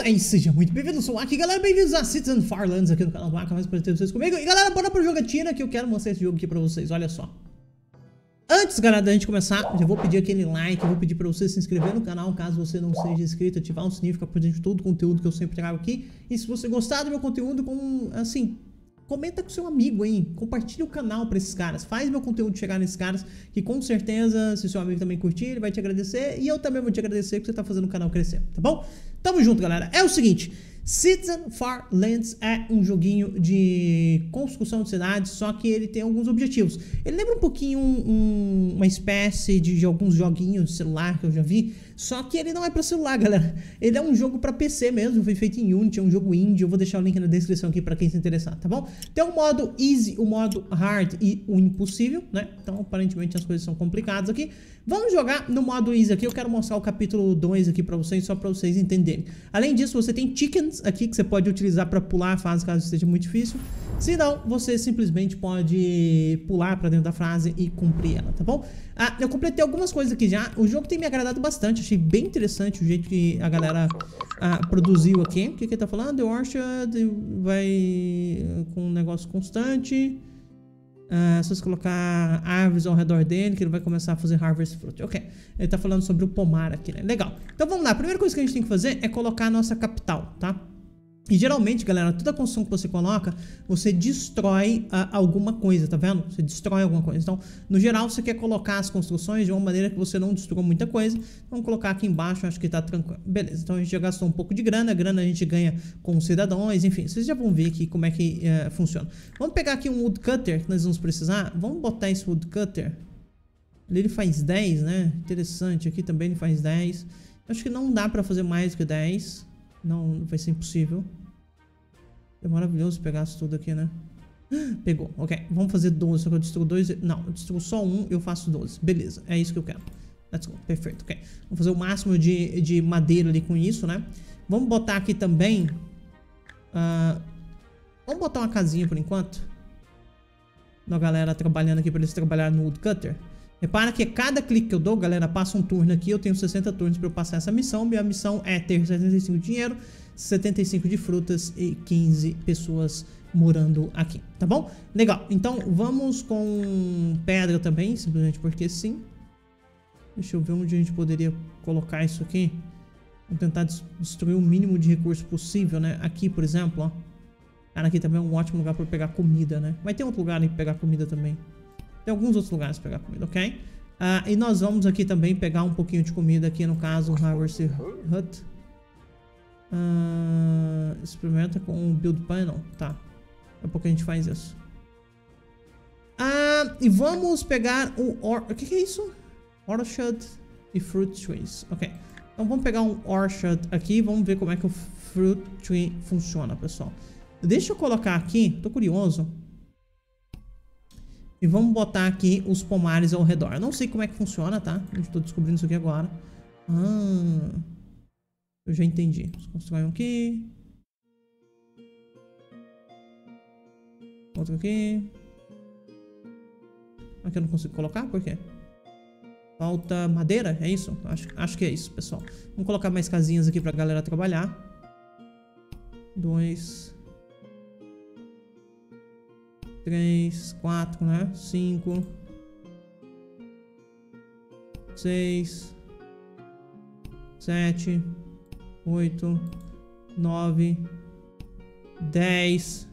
galera, seja muito bem-vindo, eu sou o Aki, galera, bem-vindos a Citizen Farlands aqui no canal do Aka, mais pra ter vocês comigo. E galera, bora pro jogatina que eu quero mostrar esse jogo aqui pra vocês, olha só. Antes, galera, da gente começar, já vou pedir aquele like, eu vou pedir pra você se inscrever no canal, caso você não seja inscrito, ativar o sininho, ficar por dentro de todo o conteúdo que eu sempre trago aqui. E se você gostar do meu conteúdo, com, assim, comenta com seu amigo aí, compartilha o canal pra esses caras, faz meu conteúdo chegar nesses caras, que com certeza, se seu amigo também curtir, ele vai te agradecer, e eu também vou te agradecer que você tá fazendo o canal crescer, tá bom? Tamo junto, galera. É o seguinte, Citizen Farlands é um joguinho de construção de cidades, só que ele tem alguns objetivos. Ele lembra um pouquinho um, uma espécie de, de, alguns joguinhos de celular que eu já vi, só que ele não é para celular, galera. Ele é um jogo para PC mesmo, foi feito em Unity, é um jogo indie. Eu vou deixar o link na descrição aqui para quem se interessar, tá bom? Tem o modo easy, o modo hard e o impossível, né? Então, aparentemente as coisas são complicadas aqui. Vamos jogar no modo easy aqui. Eu quero mostrar o capítulo 2 aqui para vocês, só para vocês entenderem. Além disso, você tem chickens aqui que você pode utilizar para pular a fase caso esteja muito difícil. Se não, você simplesmente pode pular para dentro da frase e cumprir ela, tá bom? Ah, eu completei algumas coisas aqui já. O jogo tem me agradado bastante. Achei bem interessante o jeito que a galera ah, produziu aqui. O que, que ele tá falando? The Orchard vai com um negócio constante. Uh, se você colocar árvores ao redor dele, que ele vai começar a fazer harvest fruit. Ok. Ele tá falando sobre o pomar aqui, né? Legal. Então vamos lá. A primeira coisa que a gente tem que fazer é colocar a nossa capital, tá? E geralmente, galera, toda construção que você coloca, você destrói uh, alguma coisa, tá vendo? Você destrói alguma coisa. Então, no geral, você quer colocar as construções de uma maneira que você não destrua muita coisa. Vamos colocar aqui embaixo, acho que tá tranquilo. Beleza, então a gente já gastou um pouco de grana. A grana a gente ganha com cidadãos, enfim. Vocês já vão ver aqui como é que uh, funciona. Vamos pegar aqui um woodcutter que nós vamos precisar. Vamos botar esse woodcutter. Ele faz 10, né? Interessante. Aqui também ele faz 10. Acho que não dá pra fazer mais que 10. Não, vai ser impossível. É maravilhoso pegar isso tudo aqui, né? Pegou, ok. Vamos fazer 12, só que eu destruo dois. Não, eu destruo só um, eu faço 12. Beleza, é isso que eu quero. Let's go, perfeito, ok. Vamos fazer o máximo de, de madeira ali com isso, né? Vamos botar aqui também... Uh, vamos botar uma casinha por enquanto. Da galera trabalhando aqui pra eles trabalharem no woodcutter. Repara que cada clique que eu dou, galera, passa um turno aqui. Eu tenho 60 turnos para eu passar essa missão. Minha missão é ter 75 de dinheiro, 75 de frutas e 15 pessoas morando aqui, tá bom? Legal, então vamos com pedra também, simplesmente porque sim. Deixa eu ver onde a gente poderia colocar isso aqui. Vamos tentar destruir o mínimo de recurso possível, né? Aqui, por exemplo, ó. Cara, aqui também é um ótimo lugar para pegar comida, né? Vai ter outro lugar aí pra pegar comida também. Tem alguns outros lugares para pegar comida, ok? Uh, e nós vamos aqui também pegar um pouquinho de comida aqui, no caso, Harvest Hut. Uh, experimenta com o Build Panel. Tá. Daqui a pouco a gente faz isso. Uh, e vamos pegar o... Or o que, que é isso? Orchard e Fruit Trees. Ok. Então vamos pegar um Orchard aqui vamos ver como é que o Fruit Tree funciona, pessoal. Deixa eu colocar aqui, tô curioso. E vamos botar aqui os pomares ao redor. Eu não sei como é que funciona, tá? Estou descobrindo isso aqui agora. Ah, eu já entendi. Vamos construir um aqui. Outro aqui. Aqui eu não consigo colocar, por quê? Falta madeira, é isso? Acho, acho que é isso, pessoal. Vamos colocar mais casinhas aqui pra galera trabalhar. Dois três, quatro, né? Cinco, seis, sete, oito, nove, dez.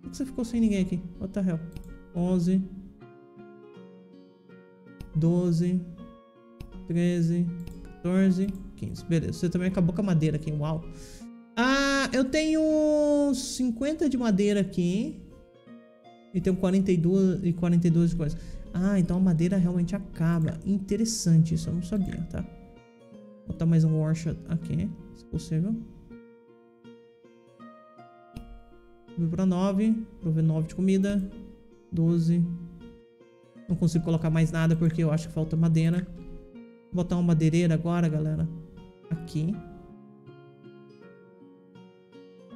Por que você ficou sem ninguém aqui? What the hell? Onze, doze, treze, 14, 15. Beleza, você também acabou com a madeira aqui. Uau. Eu tenho 50 de madeira aqui. E tenho 42 e 42 de coisa. Ah, então a madeira realmente acaba. Interessante, isso eu não sabia, tá? Vou botar mais um workshop aqui, se possível. Vou pra 9. Vou ver 9 de comida. 12. Não consigo colocar mais nada porque eu acho que falta madeira. Vou botar uma madeireira agora, galera. Aqui.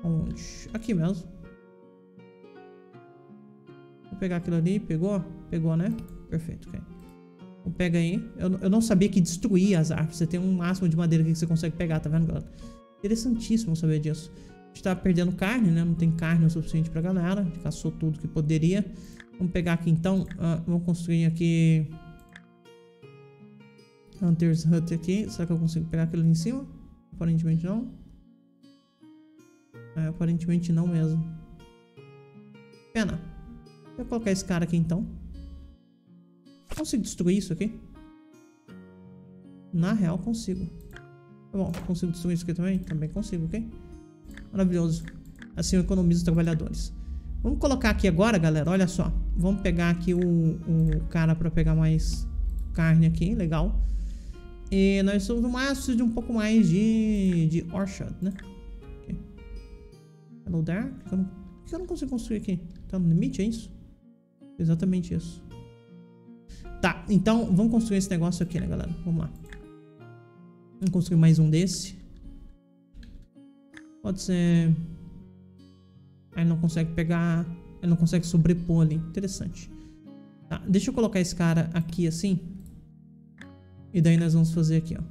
Onde? Aqui mesmo. Vou pegar aquilo ali. Pegou? Pegou, né? Perfeito, ok. Então pega aí. Eu, eu não sabia que destruía as árvores. Você tem um máximo de madeira que você consegue pegar, tá vendo, galera? Interessantíssimo saber disso. A gente tá perdendo carne, né? Não tem carne o suficiente pra galera. A gente caçou tudo que poderia. Vamos pegar aqui então. Uh, vamos construir aqui... Hunter's Hut aqui. Será que eu consigo pegar aquilo ali em cima? Aparentemente não. É, aparentemente não mesmo. Pena. Vou colocar esse cara aqui então. Consigo destruir isso aqui? Na real, consigo. Tá bom, consigo destruir isso aqui também? Também consigo, ok? Maravilhoso. Assim eu economizo trabalhadores. Vamos colocar aqui agora, galera, olha só. Vamos pegar aqui o, o cara pra pegar mais carne aqui, legal. E nós somos no máximo de um pouco mais de, de orchard, né? Por que eu, não, que eu não consigo construir aqui? Tá no limite, é isso? Exatamente isso. Tá, então vamos construir esse negócio aqui, né, galera? Vamos lá. Vamos construir mais um desse. Pode ser... Aí não consegue pegar... Ele não consegue sobrepor ali. Interessante. Tá, deixa eu colocar esse cara aqui assim. E daí nós vamos fazer aqui, ó.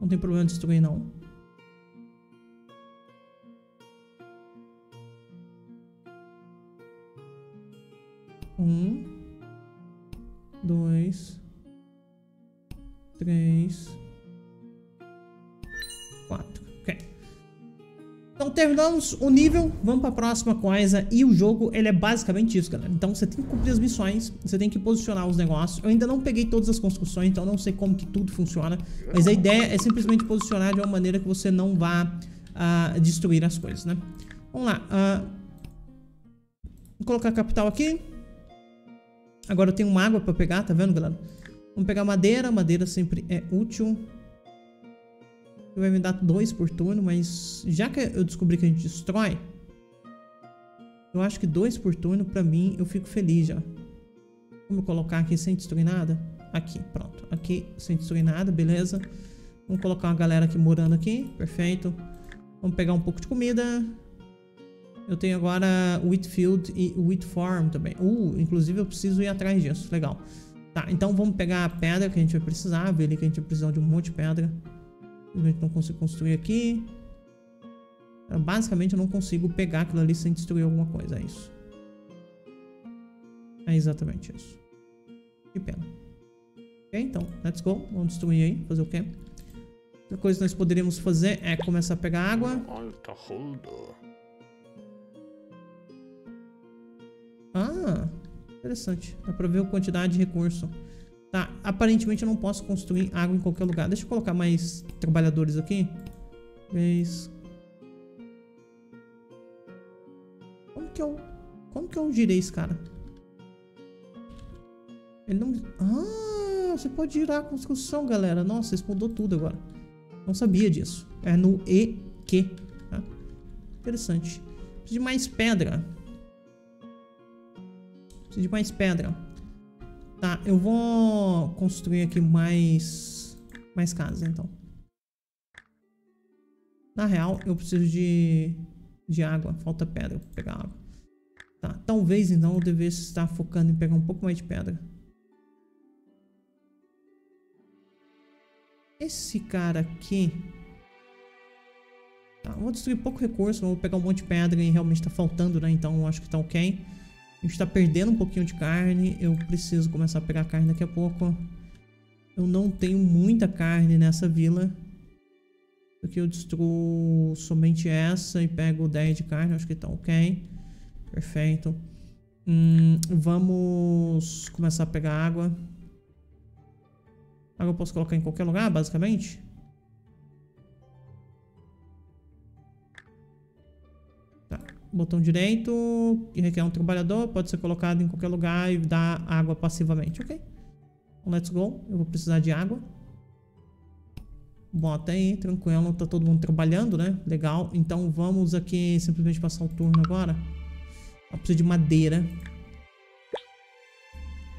Não tem problema de destruir, não. Um, dois, três, quatro. Ok. Então terminamos o nível, vamos para a próxima coisa e o jogo ele é basicamente isso, galera. Então você tem que cumprir as missões, você tem que posicionar os negócios. Eu ainda não peguei todas as construções, então não sei como que tudo funciona, mas a ideia é simplesmente posicionar de uma maneira que você não vá uh, destruir as coisas, né? Vamos lá. Uh, vou colocar a capital aqui. Agora eu tenho uma água pra pegar, tá vendo, galera? Vamos pegar madeira. Madeira sempre é útil. Vai me dar dois por turno, mas já que eu descobri que a gente destrói, eu acho que dois por turno, pra mim, eu fico feliz já. Vamos colocar aqui sem destruir nada? Aqui, pronto. Aqui, sem destruir nada, beleza. Vamos colocar uma galera aqui morando aqui, perfeito. Vamos pegar um pouco de comida. Eu tenho agora Whitfield e Wheat Farm também. Uh, inclusive eu preciso ir atrás disso. Legal. Tá, então vamos pegar a pedra que a gente vai precisar. Ver ali que a gente vai precisar de um monte de pedra. A gente não consigo construir aqui. Basicamente eu não consigo pegar aquilo ali sem destruir alguma coisa. É isso. É exatamente isso. Que pena. Ok, então, let's go. Vamos destruir aí. Fazer o quê? Outra coisa que nós poderíamos fazer é começar a pegar água. Interessante. Dá pra ver a quantidade de recurso. Tá, aparentemente eu não posso construir água em qualquer lugar. Deixa eu colocar mais trabalhadores aqui. Vez. Como que eu... Como que eu girei esse cara? Ele não... Ah, você pode girar a construção, galera. Nossa, isso mudou tudo agora. Não sabia disso. É no EQ. Tá? Interessante. Preciso de mais pedra. Preciso de mais pedra. Tá, eu vou construir aqui mais... Mais casas, então. Na real, eu preciso de... De água. Falta pedra pra pegar água. Tá, talvez então eu devesse estar focando em pegar um pouco mais de pedra. Esse cara aqui... Tá, vou destruir pouco recurso, vou pegar um monte de pedra e realmente tá faltando, né? Então eu acho que tá ok. A gente tá perdendo um pouquinho de carne. Eu preciso começar a pegar carne daqui a pouco. Eu não tenho muita carne nessa vila. Aqui eu destruo somente essa e pego 10 de carne. Acho que tá ok. Perfeito. Hum, vamos começar a pegar água. Água eu posso colocar em qualquer lugar, basicamente. Botão direito, que requer um trabalhador, pode ser colocado em qualquer lugar e dar água passivamente, ok? Então, let's go. Eu vou precisar de água. Bota aí, tranquilo, tá todo mundo trabalhando, né? Legal. Então vamos aqui simplesmente passar o turno agora. Eu preciso de madeira.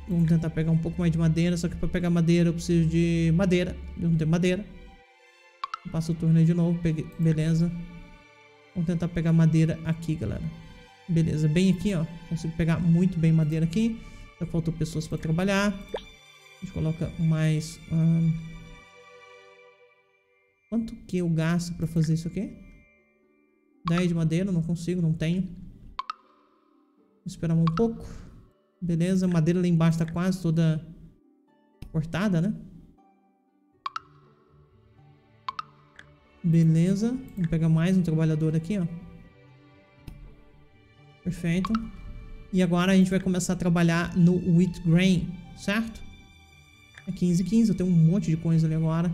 Vamos tentar pegar um pouco mais de madeira, só que para pegar madeira eu preciso de madeira. Eu não tenho madeira. Passo o turno aí de novo, peguei, beleza. Vamos tentar pegar madeira aqui, galera. Beleza, bem aqui, ó. Consigo pegar muito bem madeira aqui. Já faltou pessoas para trabalhar. A gente coloca mais... Um... Quanto que eu gasto para fazer isso aqui? 10 de madeira, não consigo, não tenho. Vou esperar um pouco. Beleza, madeira lá embaixo tá quase toda cortada, né? Beleza. Vamos pegar mais um trabalhador aqui, ó. Perfeito. E agora a gente vai começar a trabalhar no wheat grain, certo? É 15 15, eu tenho um monte de coisa ali agora.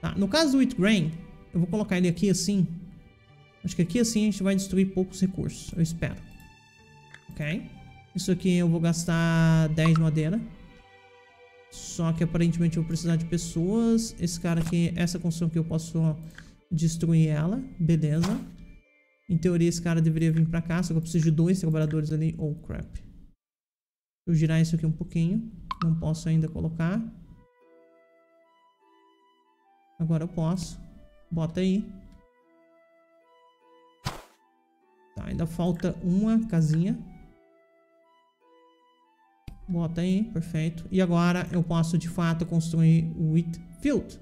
Tá. No caso do wheat grain, eu vou colocar ele aqui assim. Acho que aqui assim a gente vai destruir poucos recursos, eu espero. Ok? Isso aqui eu vou gastar 10 de madeira. Só que aparentemente eu vou precisar de pessoas. Esse cara aqui, essa construção aqui eu posso destruir ela. Beleza. Em teoria esse cara deveria vir pra cá, só que eu preciso de dois trabalhadores ali. Oh, crap. eu girar isso aqui um pouquinho. Não posso ainda colocar. Agora eu posso. Bota aí. Tá, ainda falta uma casinha. Bota aí, perfeito. E agora eu posso de fato construir o Whitfield.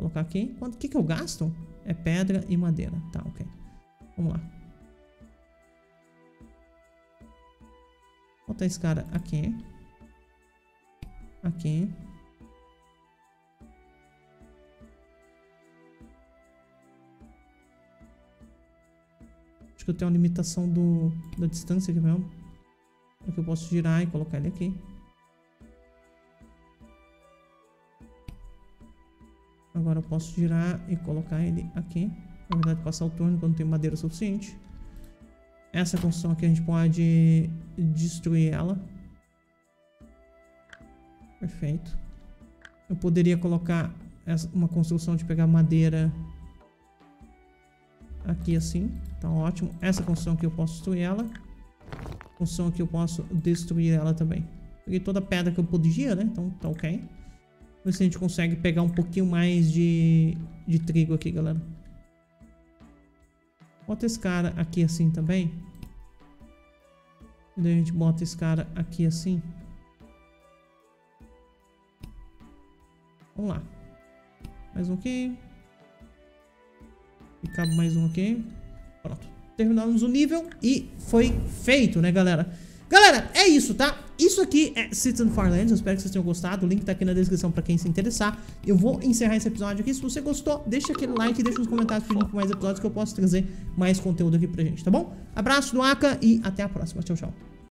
Colocar aqui. Quanto que, que eu gasto? É pedra e madeira. Tá, ok. Vamos lá. Botar esse cara aqui. Aqui. Acho que eu tenho uma limitação do, da distância aqui mesmo. Aqui eu posso girar e colocar ele aqui. Agora eu posso girar e colocar ele aqui. Na verdade, passar o turno quando tem madeira suficiente. Essa construção aqui a gente pode destruir ela. Perfeito. Eu poderia colocar uma construção de pegar madeira aqui assim. Tá ótimo. Essa construção aqui eu posso destruir ela. Construção aqui eu posso destruir ela também. Peguei toda a pedra que eu podia, né? Então tá ok. Vamos ver se a gente consegue pegar um pouquinho mais de, de trigo aqui, galera. Bota esse cara aqui assim também. E daí a gente bota esse cara aqui assim. Vamos lá. Mais um aqui. E cabe mais um aqui. Pronto. Terminamos o nível e foi feito, né, galera? Galera, é isso, tá? Isso aqui é Citizen Farlands, eu espero que vocês tenham gostado, o link tá aqui na descrição pra quem se interessar. Eu vou encerrar esse episódio aqui, se você gostou, deixa aquele like deixa nos comentários pedindo por mais episódios que eu posso trazer mais conteúdo aqui pra gente, tá bom? Abraço do Aka e até a próxima, tchau, tchau.